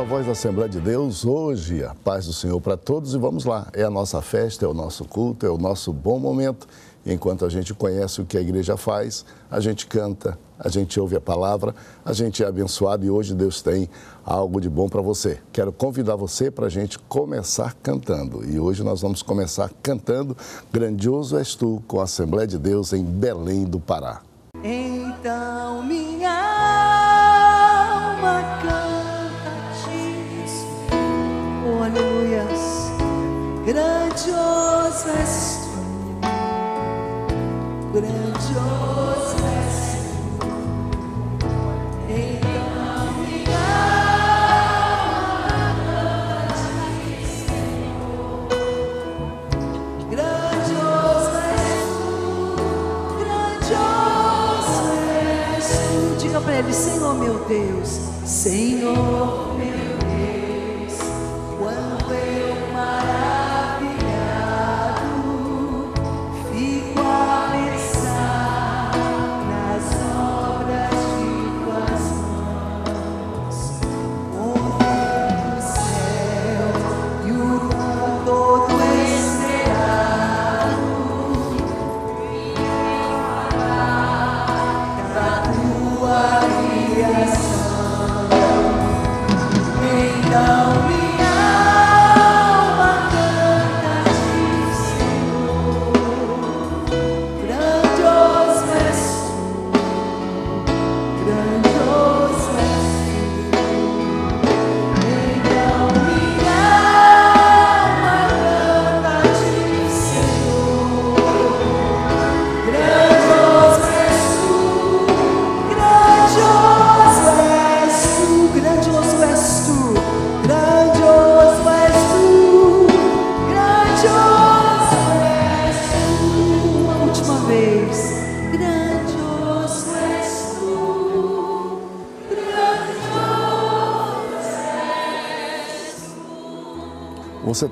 À Voz da Assembleia de Deus. Hoje, a paz do Senhor para todos e vamos lá. É a nossa festa, é o nosso culto, é o nosso bom momento. Enquanto a gente conhece o que a igreja faz, a gente canta, a gente ouve a palavra, a gente é abençoado e hoje Deus tem algo de bom para você. Quero convidar você para a gente começar cantando. E hoje nós vamos começar cantando Grandioso És Tu com a Assembleia de Deus em Belém do Pará. Então minha aleluias, grandioso és tu, grandioso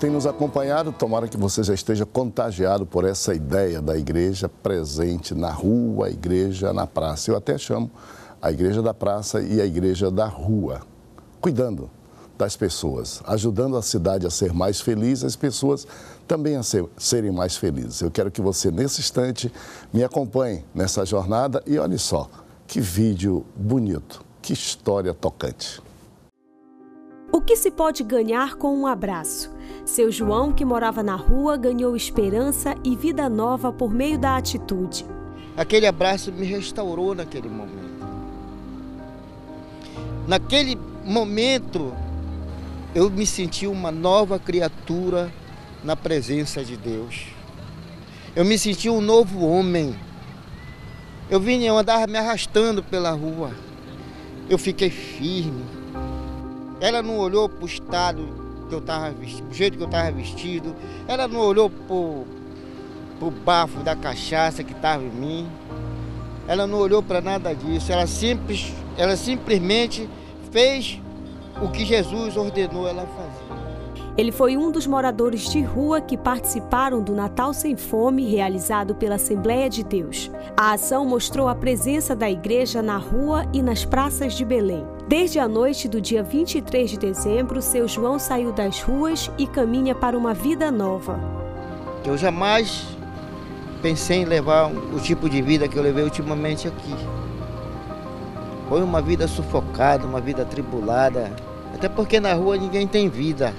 tem nos acompanhado, tomara que você já esteja contagiado por essa ideia da igreja presente na rua, a igreja na praça. Eu até chamo a igreja da praça e a igreja da rua, cuidando das pessoas, ajudando a cidade a ser mais feliz, as pessoas também a ser- serem mais felizes. Eu quero que você, nesse instante, me acompanhe nessa jornada e olhe só, que vídeo bonito, que história tocante. O que se pode ganhar com um abraço? Seu João, que morava na rua, ganhou esperança e vida nova por meio da atitude. Aquele abraço me restaurou naquele momento. Naquele momento, eu me senti uma nova criatura na presença de Deus. Eu me senti um novo homem. Eu vinha, eu andava me arrastando pela rua. Eu fiquei firme. Ela não olhou para o estado que eu estava vestido, o jeito que eu estava vestido. Ela não olhou para o bafo da cachaça que estava em mim. Ela não olhou para nada disso. Ela, simples, ela simplesmente fez o que Jesus ordenou ela fazer. Ele foi um dos moradores de rua que participaram do Natal Sem Fome, realizado pela Assembleia de Deus. A ação mostrou a presença da igreja na rua e nas praças de Belém. Desde a noite do dia 23 de dezembro, seu João saiu das ruas e caminha para uma vida nova. Eu jamais pensei em levar o tipo de vida que eu levei ultimamente aqui. Foi uma vida sufocada, uma vida atribulada. Até porque na rua ninguém tem vida.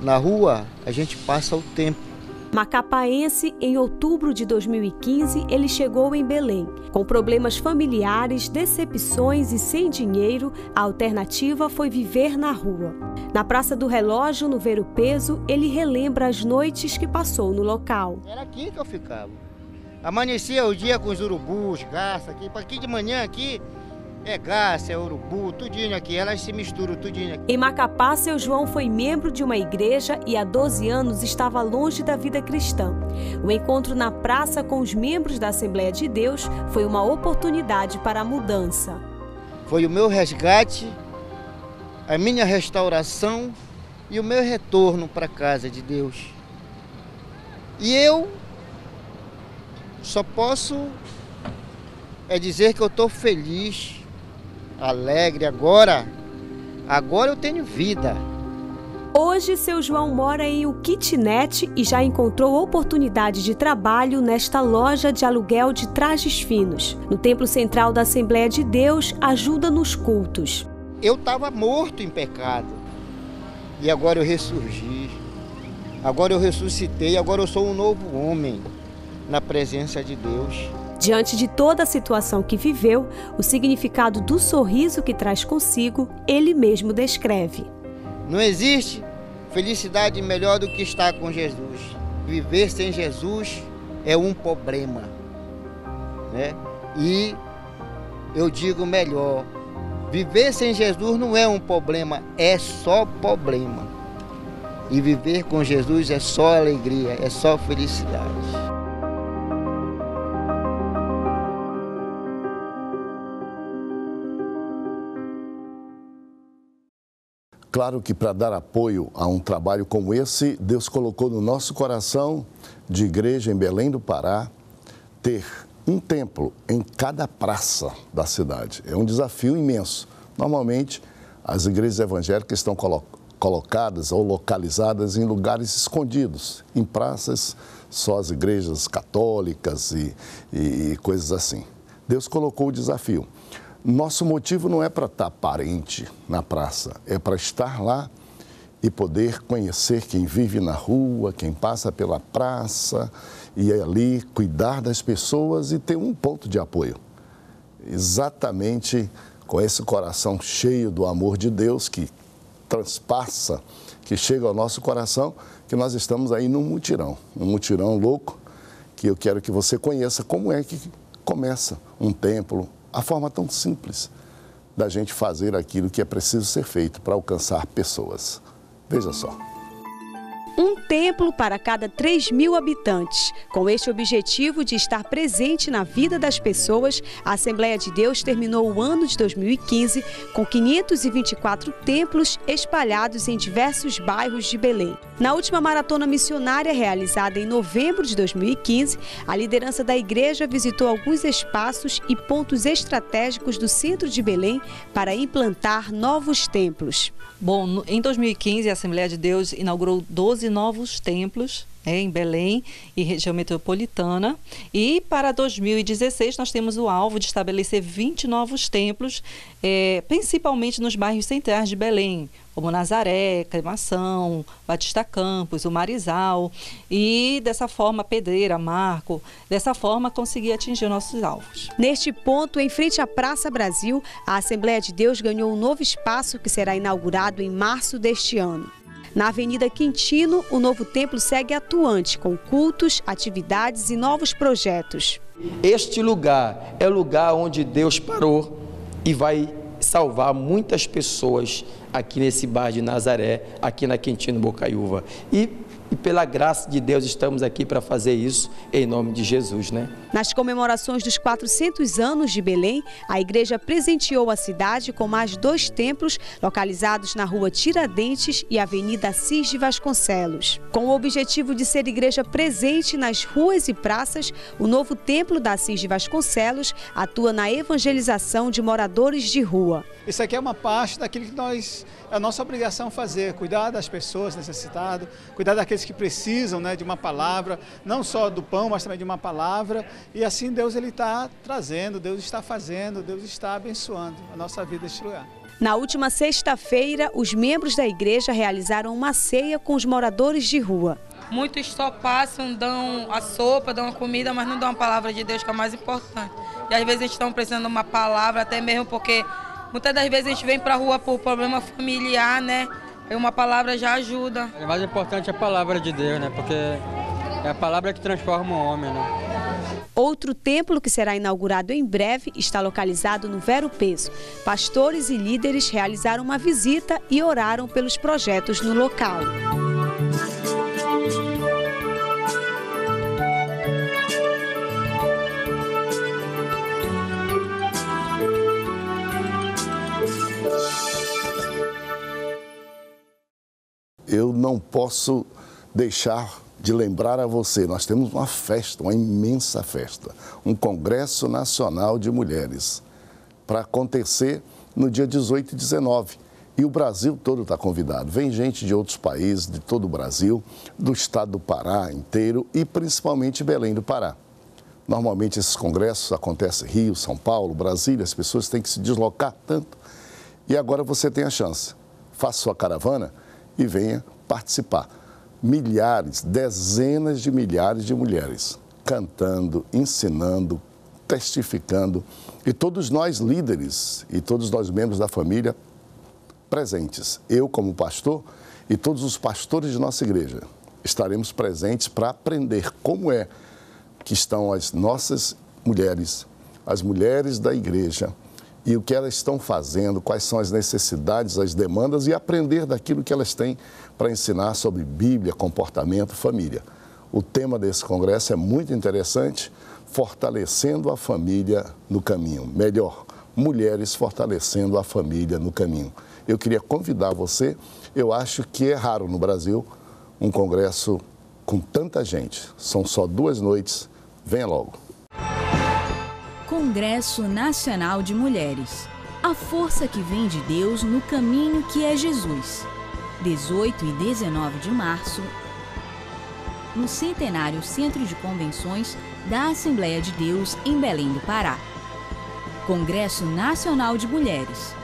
Na rua a gente passa o tempo. Macapaense, em outubro de 2015, ele chegou em Belém. Com problemas familiares, decepções e sem dinheiro, a alternativa foi viver na rua. Na Praça do Relógio, no Ver o Peso, ele relembra as noites que passou no local. Era aqui que eu ficava. Amanhecia o dia com os urubus, garça aqui. Aqui de manhã aqui é garça, é urubu, tudinho aqui. Elas se misturam tudinho aqui. Em Macapá, seu João foi membro de uma igreja e há 12 anos estava longe da vida cristã. O encontro na praça com os membros da Assembleia de Deus foi uma oportunidade para a mudança. Foi o meu resgate, a minha restauração e o meu retorno para a casa de Deus. E eu só posso é dizer que eu estou feliz, alegre agora, Agora eu tenho vida. Hoje, seu João mora em um kitnet e já encontrou oportunidade de trabalho nesta loja de aluguel de trajes finos. No Templo Central da Assembleia de Deus, ajuda nos cultos. Eu estava morto em pecado e agora eu ressurgi. Agora eu ressuscitei, agora eu sou um novo homem na presença de Deus. Diante de toda a situação que viveu, o significado do sorriso que traz consigo, ele mesmo descreve. Não existe felicidade melhor do que estar com Jesus. Viver sem Jesus é um problema. Né? E eu digo melhor, viver sem Jesus não é um problema, é só problema. E viver com Jesus é só alegria, é só felicidade. Claro que para dar apoio a um trabalho como esse, Deus colocou no nosso coração de igreja em Belém do Pará ter um templo em cada praça da cidade. É um desafio imenso. Normalmente, as igrejas evangélicas estão colo colocadas ou localizadas em lugares escondidos, em praças, só as igrejas católicas e, e, coisas assim. Deus colocou o desafio. Nosso motivo não é para estar parente na praça, é para estar lá e poder conhecer quem vive na rua, quem passa pela praça e ali cuidar das pessoas e ter um ponto de apoio. Exatamente com esse coração cheio do amor de Deus que transpassa, que chega ao nosso coração, que nós estamos aí num mutirão, um mutirão louco, que eu quero que você conheça como é que começa um templo, a forma tão simples da gente fazer aquilo que é preciso ser feito para alcançar pessoas. Veja só um templo para cada 3 mil habitantes. Com este objetivo de estar presente na vida das pessoas, a Assembleia de Deus terminou o ano de 2015 com 524 templos espalhados em diversos bairros de Belém. Na última maratona missionária realizada em novembro de 2015, a liderança da igreja visitou alguns espaços e pontos estratégicos do centro de Belém para implantar novos templos. Bom, em 2015 a Assembleia de Deus inaugurou 12 novos templos é, em Belém e região metropolitana. E para 2016 nós temos o alvo de estabelecer 20 novos templos, é, principalmente nos bairros centrais de Belém, como Nazaré, Cremação, Batista Campos, o Marizal. E dessa forma, Pedreira, Marco, dessa forma conseguir atingir nossos alvos. Neste ponto, em frente à Praça Brasil, a Assembleia de Deus ganhou um novo espaço que será inaugurado em março deste ano. Na Avenida Quintino, o novo templo segue atuante, com cultos, atividades e novos projetos. Este lugar é o lugar onde Deus parou e vai salvar muitas pessoas aqui nesse bar de Nazaré, aqui na Quintino Bocaiúva. E pela graça de Deus estamos aqui para fazer isso em nome de Jesus, né? Nas comemorações dos 400 anos de Belém, a igreja presenteou a cidade com mais dois templos localizados na rua Tiradentes e Avenida Assis de Vasconcelos. Com o objetivo de ser igreja presente nas ruas e praças, o novo templo da Assis de Vasconcelos atua na evangelização de moradores de rua. Isso aqui é uma parte daquilo que nós é a nossa obrigação fazer, cuidar das pessoas necessitadas, cuidar daqueles que precisam né, de uma palavra, não só do pão, mas também de uma palavra. E assim Deus ele está trazendo, Deus está fazendo, Deus está abençoando a nossa vida neste lugar. Na última sexta-feira, os membros da igreja realizaram uma ceia com os moradores de rua. Muitos só passam, dão a sopa, dão a comida, mas não dão a palavra de Deus, que é o mais importante. E às vezes eles estão precisando de uma palavra, até mesmo porque Muitas das vezes a gente vem para a rua por problema familiar, né? E uma palavra já ajuda. O mais importante é a palavra de Deus, né? Porque é a palavra que transforma o homem, né? Outro templo que será inaugurado em breve está localizado no Vero Peso. Pastores e líderes realizaram uma visita e oraram pelos projetos no local. Eu não posso deixar de lembrar a você, nós temos uma festa, uma imensa festa, um Congresso Nacional de Mulheres, para acontecer no dia 18 e 19. E o Brasil todo está convidado. Vem gente de outros países, de todo o Brasil, do estado do Pará inteiro e principalmente Belém do Pará. Normalmente esses congressos acontecem em Rio, São Paulo, Brasília, as pessoas têm que se deslocar tanto. E agora você tem a chance. Faça sua caravana e venha participar. Milhares, dezenas de milhares de mulheres cantando, ensinando, testificando. E todos nós líderes e todos nós membros da família presentes. Eu, como pastor, e todos os pastores de nossa igreja estaremos presentes para aprender como é que estão as nossas mulheres, as mulheres da igreja e o que elas estão fazendo, quais são as necessidades, as demandas e aprender daquilo que elas têm para ensinar sobre Bíblia, comportamento, família. O tema desse congresso é muito interessante, fortalecendo a família no caminho. Melhor, mulheres fortalecendo a família no caminho. Eu queria convidar você, eu acho que é raro no Brasil um congresso com tanta gente. São só duas noites. Venha logo. Congresso Nacional de Mulheres. A força que vem de Deus no caminho que é Jesus. 18 e 19 de março, no Centenário Centro de Convenções da Assembleia de Deus em Belém do Pará. Congresso Nacional de Mulheres.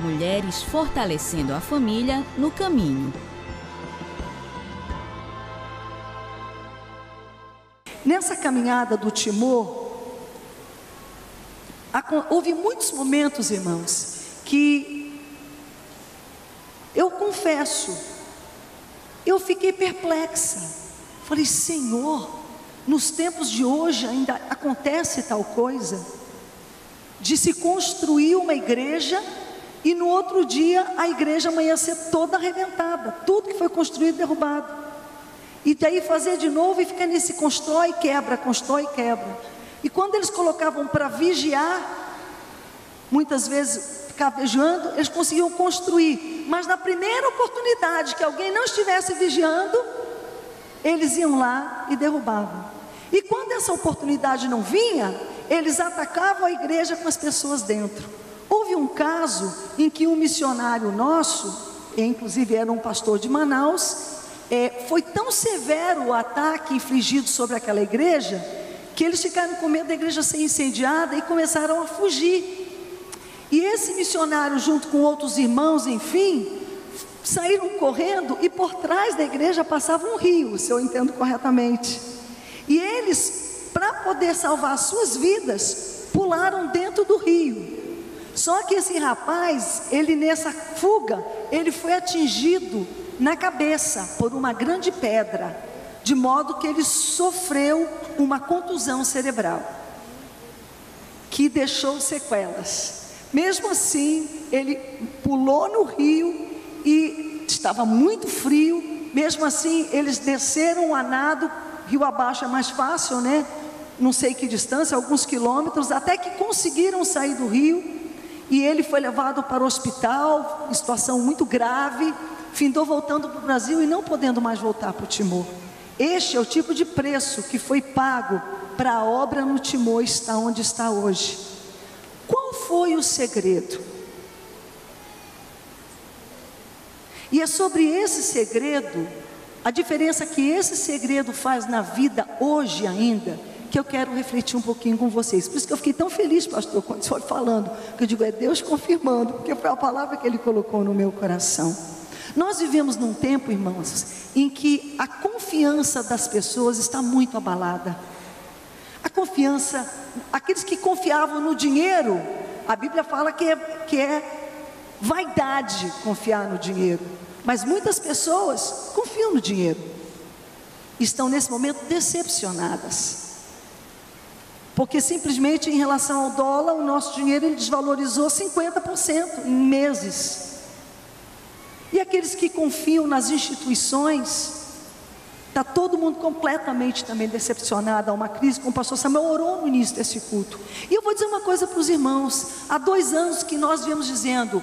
Mulheres fortalecendo a família no caminho. Nessa caminhada do Timor, houve muitos momentos, irmãos, que eu confesso, eu fiquei perplexa. Falei, Senhor, nos tempos de hoje ainda acontece tal coisa, de se construir uma igreja e no outro dia a igreja amanhecer toda arrebentada, tudo que foi construído derrubado. E daí fazer de novo e ficar nesse constrói e quebra, constrói e quebra. E quando eles colocavam para vigiar, muitas vezes ficar vigiando, eles conseguiam construir. Mas na primeira oportunidade que alguém não estivesse vigiando, eles iam lá e derrubavam. E quando essa oportunidade não vinha, eles atacavam a igreja com as pessoas dentro. Houve um caso em que um missionário nosso, inclusive era um pastor de Manaus, é, foi tão severo o ataque infligido sobre aquela igreja que eles ficaram com medo da igreja ser incendiada e começaram a fugir. E esse missionário, junto com outros irmãos, enfim, saíram correndo e por trás da igreja passava um rio, se eu entendo corretamente. E eles, para poder salvar suas vidas, pularam dentro do rio. Só que esse rapaz, ele nessa fuga, ele foi atingido na cabeça por uma grande pedra, de modo que ele sofreu uma contusão cerebral, que deixou sequelas. Mesmo assim, ele pulou no rio e estava muito frio. Mesmo assim, eles desceram a nado, rio abaixo é mais fácil, né? Não sei que distância, alguns quilômetros, até que conseguiram sair do rio. E ele foi levado para o hospital, em situação muito grave findou voltando para o Brasil e não podendo mais voltar para o Timor. Este é o tipo de preço que foi pago para a obra no Timor estar onde está hoje. Qual foi o segredo? E é sobre esse segredo, a diferença que esse segredo faz na vida hoje ainda, que eu quero refletir um pouquinho com vocês. Por isso que eu fiquei tão feliz, pastor, quando o senhor falando, que eu digo, é Deus confirmando, porque foi a palavra que ele colocou no meu coração. Nós vivemos num tempo, irmãos, em que a confiança das pessoas está muito abalada. A confiança, aqueles que confiavam no dinheiro, a Bíblia fala que é, que é vaidade confiar no dinheiro. Mas muitas pessoas confiam no dinheiro, estão nesse momento decepcionadas. Porque simplesmente em relação ao dólar, o nosso dinheiro ele desvalorizou 50% em meses. E aqueles que confiam nas instituições, está todo mundo completamente também decepcionado. Há uma crise, como o pastor Samuel orou no início desse culto. E eu vou dizer uma coisa para os irmãos: há dois anos que nós viemos dizendo,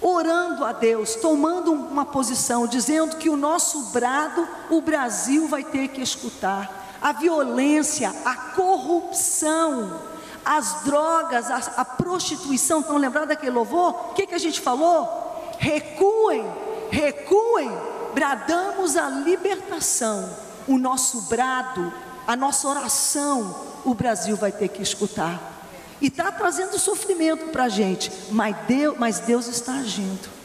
orando a Deus, tomando uma posição, dizendo que o nosso brado, o Brasil vai ter que escutar. A violência, a corrupção, as drogas, a, a prostituição. Estão lembrados daquele louvor? O que, que a gente falou? Recuem, recuem, bradamos a libertação. O nosso brado, a nossa oração, o Brasil vai ter que escutar. E está trazendo sofrimento para a gente, mas Deus, mas Deus está agindo.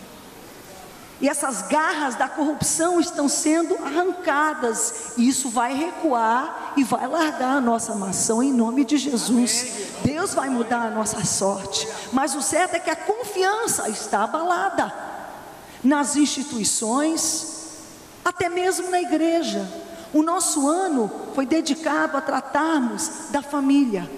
E essas garras da corrupção estão sendo arrancadas. E isso vai recuar e vai largar a nossa nação em nome de Jesus. Deus vai mudar a nossa sorte. Mas o certo é que a confiança está abalada nas instituições, até mesmo na igreja. O nosso ano foi dedicado a tratarmos da família.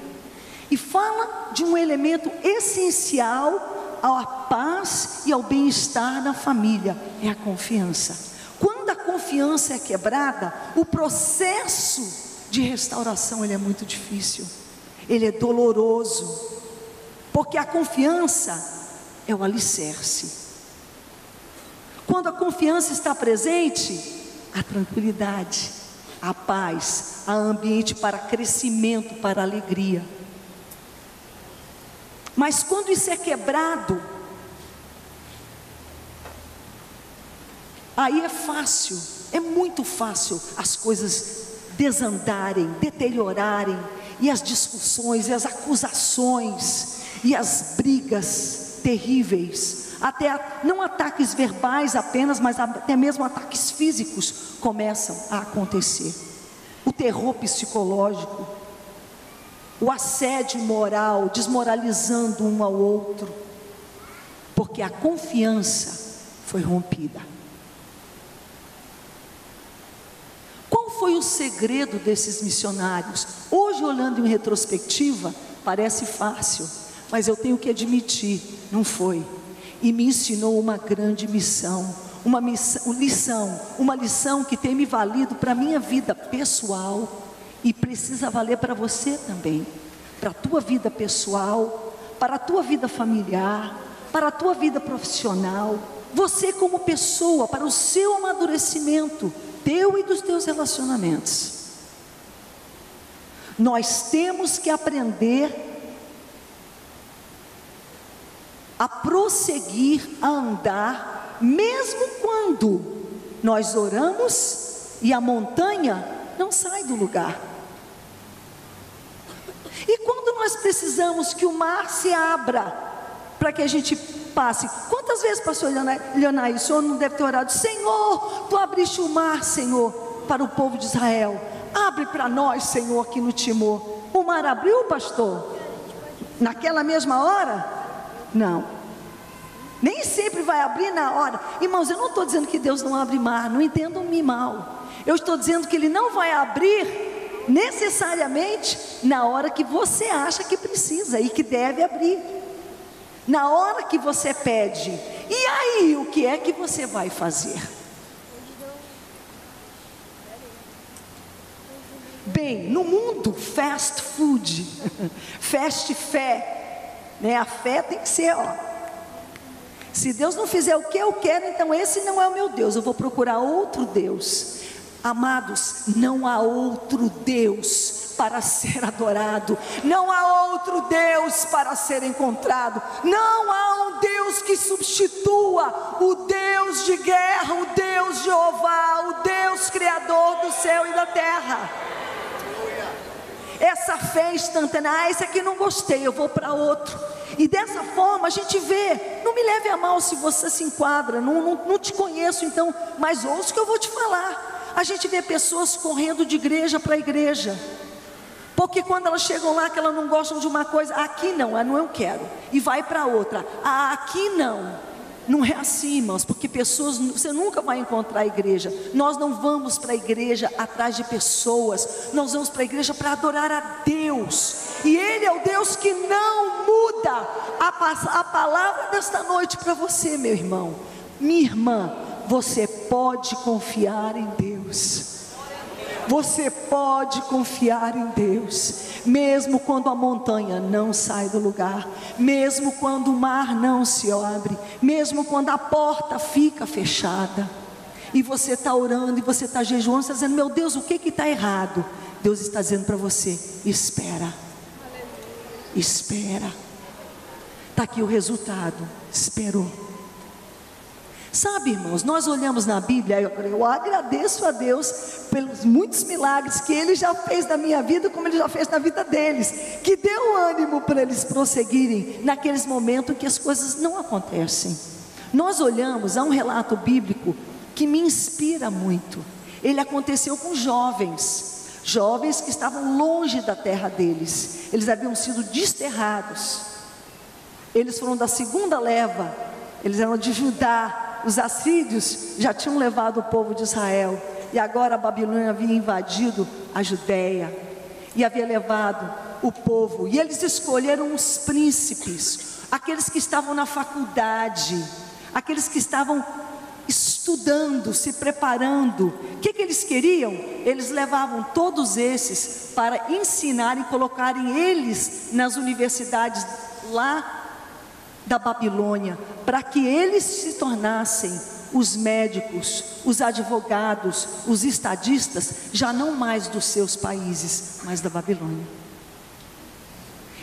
E fala de um elemento essencial à paz e ao bem-estar na família, é a confiança. Quando a confiança é quebrada, o processo de restauração ele é muito difícil. Ele é doloroso. Porque a confiança é o alicerce. Quando a confiança está presente, a tranquilidade, a paz, há ambiente para crescimento, para alegria. Mas quando isso é quebrado, aí é fácil, é muito fácil as coisas desandarem, deteriorarem, e as discussões, e as acusações, e as brigas terríveis, até não ataques verbais apenas, mas até mesmo ataques físicos começam a acontecer. O terror psicológico, o assédio moral, desmoralizando um ao outro, porque a confiança foi rompida. Qual foi o segredo desses missionários? Hoje, olhando em retrospectiva, parece fácil, mas eu tenho que admitir, não foi. E me ensinou uma grande missão, uma missão, lição, uma lição que tem me valido para a minha vida pessoal e precisa valer para você também, para a tua vida pessoal, para a tua vida familiar, para a tua vida profissional, você como pessoa, para o seu amadurecimento, teu e dos teus relacionamentos. Nós temos que aprender a prosseguir, a andar, mesmo quando nós oramos e a montanha não sai do lugar. E quando nós precisamos que o mar se abra para que a gente passe, quantas vezes, pastor Leonai, o senhor não deve ter orado, Senhor, tu abriste o mar, Senhor, para o povo de Israel, abre para nós, Senhor, aqui no Timor. O mar abriu, pastor? Naquela mesma hora? Não. Nem sempre vai abrir na hora. Irmãos, eu não estou dizendo que Deus não abre mar, não entendam-me mal. Eu estou dizendo que Ele não vai abrir necessariamente na hora que você acha que precisa e que deve abrir. Na hora que você pede. E aí, o que é que você vai fazer? Bem, no mundo fast food, fast fé, né? A fé tem que ser, ó. Se Deus não fizer o que eu quero, então esse não é o meu Deus. Eu vou procurar outro Deus. Amados, não há outro Deus para ser adorado, não há outro Deus para ser encontrado, não há um Deus que substitua o Deus de guerra, o Deus Jeová, o Deus Criador do céu e da terra. Essa fé instantânea, ah, esse aqui não gostei, eu vou para outro. E dessa forma a gente vê, não me leve a mal se você se enquadra, não, não, não te conheço então, mas ouço o que eu vou te falar. A gente vê pessoas correndo de igreja para igreja. Porque quando elas chegam lá que elas não gostam de uma coisa, aqui não, ah, não eu quero. E vai para outra. Ah, aqui não. Não é assim, irmãos, porque pessoas, você nunca vai encontrar a igreja. Nós não vamos para a igreja atrás de pessoas, nós vamos para a igreja para adorar a Deus. E Ele é o Deus que não muda. A, a palavra desta noite para você, meu irmão, minha irmã, você pode confiar em Deus. Você pode confiar em Deus, mesmo quando a montanha não sai do lugar, mesmo quando o mar não se abre, mesmo quando a porta fica fechada, e você está orando, e você está jejuando, está dizendo: Meu Deus, o que está errado? Deus está dizendo para você: Espera, espera. Está aqui o resultado. Esperou. Sabe, irmãos, nós olhamos na Bíblia, eu, eu agradeço a Deus pelos muitos milagres que Ele já fez na minha vida, como Ele já fez na vida deles, que deu ânimo para eles prosseguirem naqueles momentos que as coisas não acontecem. Nós olhamos a um relato bíblico que me inspira muito. Ele aconteceu com jovens, jovens que estavam longe da terra deles, eles haviam sido desterrados. Eles foram da segunda leva, eles eram de Judá. Os assírios já tinham levado o povo de Israel, e agora a Babilônia havia invadido a Judéia e havia levado o povo, e eles escolheram os príncipes, aqueles que estavam na faculdade, aqueles que estavam estudando, se preparando. O que, que eles queriam? Eles levavam todos esses para ensinar e colocarem eles nas universidades lá da Babilônia, para que eles se tornassem os médicos, os advogados, os estadistas, já não mais dos seus países, mas da Babilônia.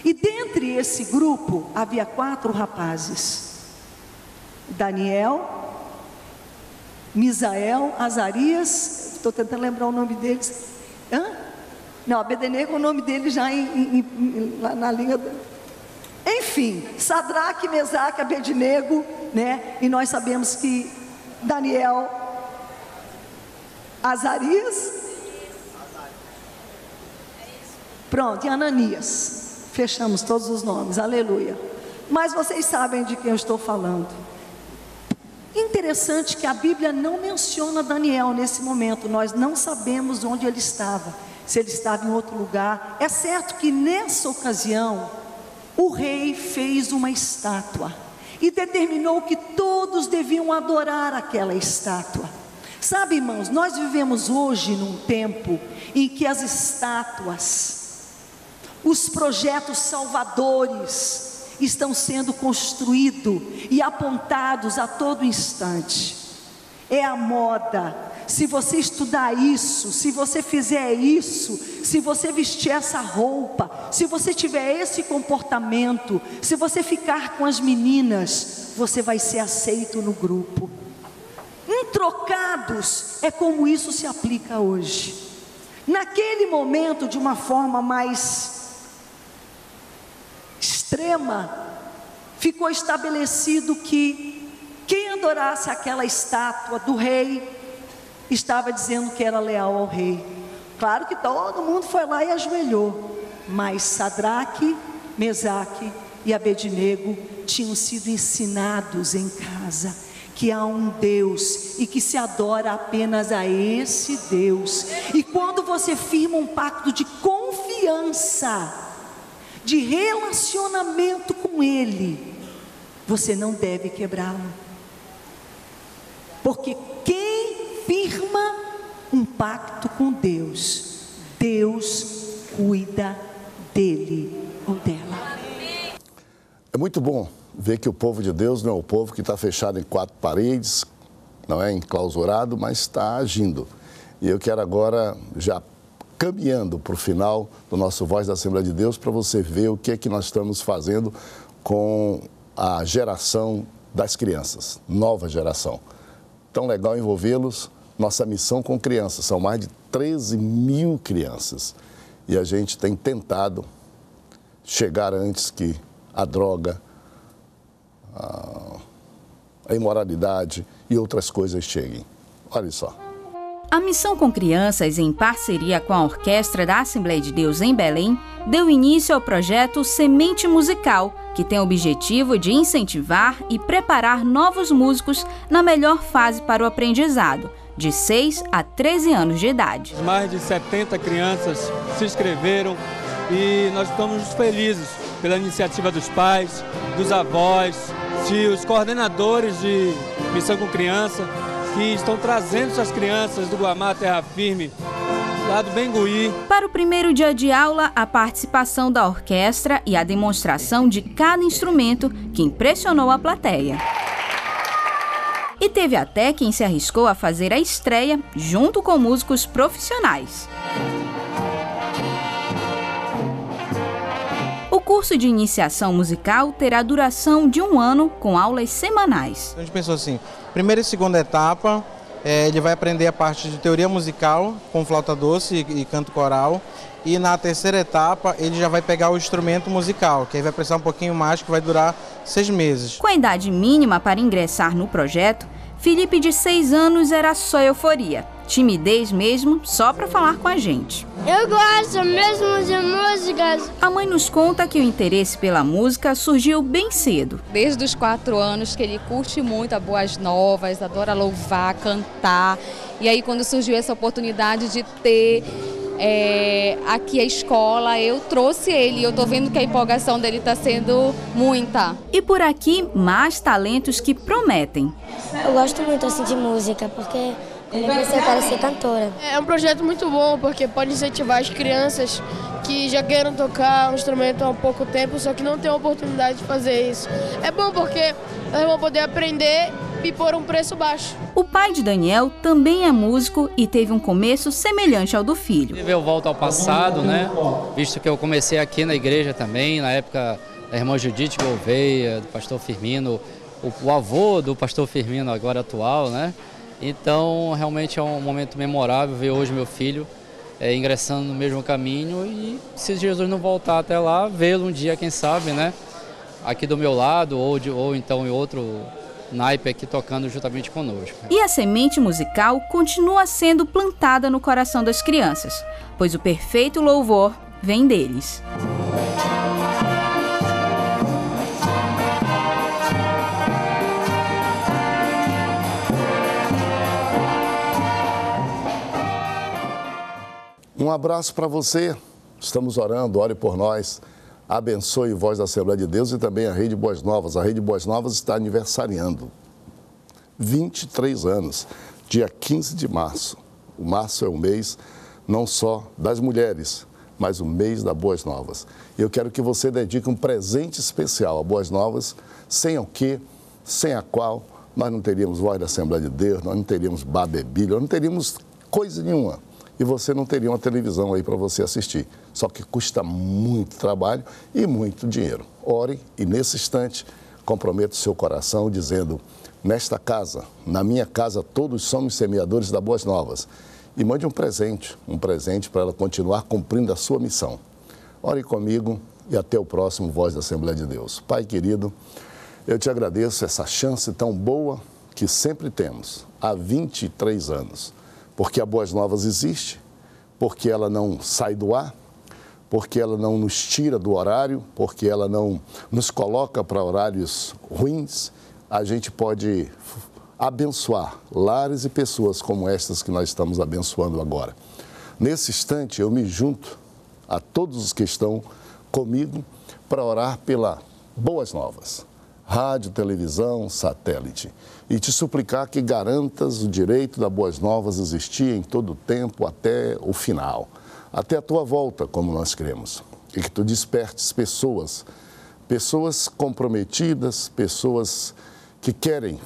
E dentre esse grupo havia quatro rapazes: Daniel, Misael, Azarias, estou tentando lembrar o nome deles. Hã? Não, Abednego é o nome dele já em, em, em, lá na língua. Enfim, Sadraque, Mesaque, Abednego, né? E nós sabemos que Daniel, Azarias, pronto, e Ananias. Fechamos todos os nomes, aleluia. Mas vocês sabem de quem eu estou falando. Interessante que a Bíblia não menciona Daniel nesse momento, nós não sabemos onde ele estava, se ele estava em outro lugar. É certo que nessa ocasião, o rei fez uma estátua e determinou que todos deviam adorar aquela estátua. Sabe, irmãos, nós vivemos hoje num tempo em que as estátuas, os projetos salvadores, estão sendo construídos e apontados a todo instante. É a moda. Se você estudar isso, se você fizer isso, se você vestir essa roupa, se você tiver esse comportamento, se você ficar com as meninas, você vai ser aceito no grupo. Em trocados, é como isso se aplica hoje. Naquele momento, de uma forma mais extrema, ficou estabelecido que quem adorasse aquela estátua do rei estava dizendo que era leal ao rei. Claro que todo mundo foi lá e ajoelhou, mas Sadraque, Mesaque e Abednego tinham sido ensinados em casa que há um Deus e que se adora apenas a esse Deus. E quando você firma um pacto de confiança, de relacionamento com Ele, você não deve quebrá-lo. Porque quem firma um pacto com Deus, Deus cuida dele ou dela. É muito bom ver que o povo de Deus não é o povo que está fechado em quatro paredes, não é enclausurado, mas está agindo. E eu quero agora já caminhando para o final do nosso Voz da Assembleia de Deus para você ver o que é que nós estamos fazendo com a geração das crianças, nova geração. Tão legal envolvê-los. Nossa missão com crianças, são mais de 13 mil crianças. E a gente tem tentado chegar antes que a droga, a, imoralidade e outras coisas cheguem. Olha só. A missão com crianças, em parceria com a Orquestra da Assembleia de Deus em Belém, deu início ao projeto Semente Musical, que tem o objetivo de incentivar e preparar novos músicos na melhor fase para o aprendizado, de 6 a 13 anos de idade. Mais de 70 crianças se inscreveram e nós estamos felizes pela iniciativa dos pais, dos avós, tios, coordenadores de missão com criança que estão trazendo suas crianças do Guamá Terra Firme lá do Bengui. Para o primeiro dia de aula, a participação da orquestra e a demonstração de cada instrumento que impressionou a plateia. E teve até quem se arriscou a fazer a estreia junto com músicos profissionais. curso de iniciação musical terá duração de um ano com aulas semanais. A gente pensou assim, primeira e segunda etapa, é, ele vai aprender a parte de teoria musical com flauta doce e, e canto coral. E na terceira etapa ele já vai pegar o instrumento musical, que aí vai precisar um pouquinho mais, que vai durar seis meses. Com a idade mínima para ingressar no projeto, Felipe de seis anos era só euforia. Timidez mesmo, só para falar com a gente. Eu gosto mesmo de músicas. A mãe nos conta que o interesse pela música surgiu bem cedo. Desde os quatro anos que ele curte muito a boas novas, adora louvar, cantar. E aí quando surgiu essa oportunidade de ter é, aqui a escola, eu trouxe ele. Eu estou vendo que a empolgação dele está sendo muita. E por aqui, mais talentos que prometem. Eu gosto muito assim de música, porque crescer eu quero ser cantora. É um projeto muito bom, porque pode incentivar as crianças que já queiram tocar um instrumento há pouco tempo, só que não tem a oportunidade de fazer isso. É bom porque elas vão poder aprender e por um preço baixo. O pai de Daniel também é músico e teve um começo semelhante ao do filho. Eu volto ao passado, né? Visto que eu comecei aqui na igreja também, na época da irmã Judite Gouveia, do pastor Firmino, o, o avô do pastor Firmino agora atual, né? Então, realmente é um momento memorável ver hoje meu filho é, ingressando no mesmo caminho e se Jesus não voltar até lá, vê-lo um dia, quem sabe, né? Aqui do meu lado ou, de, ou então em outro naipe aqui tocando juntamente conosco. E a semente musical continua sendo plantada no coração das crianças, pois o perfeito louvor vem deles. Um abraço para você. Estamos orando, ore por nós. Abençoe Voz da Assembleia de Deus e também a Rede Boas Novas. A Rede Boas Novas está aniversariando 23 anos, dia 15 de março. O março é o mês não só das mulheres, mas o mês da Boas Novas. Eu quero que você dedique um presente especial a Boas Novas, sem o que, sem a qual nós não teríamos Voz da Assembleia de Deus, nós não teríamos Babebilha, nós não teríamos coisa nenhuma e você não teria uma televisão aí para você assistir. Só que custa muito trabalho e muito dinheiro. Ore e nesse instante comprometa o seu coração dizendo: Nesta casa, na minha casa, todos somos semeadores da Boas Novas. E mande um presente, um presente para ela continuar cumprindo a sua missão. Ore comigo e até o próximo Voz da Assembleia de Deus. Pai querido, eu te agradeço essa chance tão boa que sempre temos há 23 anos porque a Boas Novas existe, porque ela não sai do ar, porque ela não nos tira do horário, porque ela não nos coloca para horários ruins, a gente pode abençoar lares e pessoas como estas que nós estamos abençoando agora. Nesse instante, eu me junto a todos os que estão comigo para orar pela Boas Novas rádio, televisão, satélite, e te suplicar que garantas o direito da Boas Novas existir em todo o tempo até o final, até a tua volta, como nós cremos, e que tu despertes pessoas, pessoas comprometidas, pessoas que querem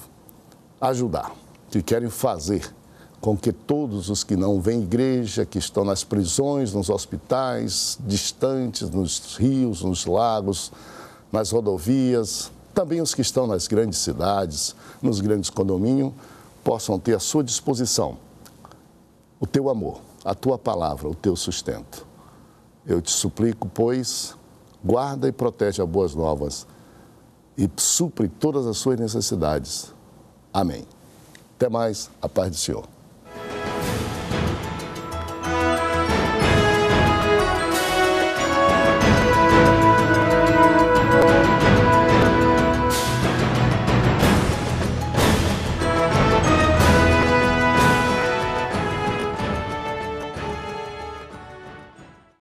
ajudar, que querem fazer com que todos os que não vêm igreja, que estão nas prisões, nos hospitais, distantes, nos rios, nos lagos, nas rodovias, também os que estão nas grandes cidades, nos grandes condomínios, possam ter à sua disposição o teu amor, a tua palavra, o teu sustento. Eu te suplico, pois, guarda e protege as boas novas e supre todas as suas necessidades. Amém. Até mais, a paz do Senhor.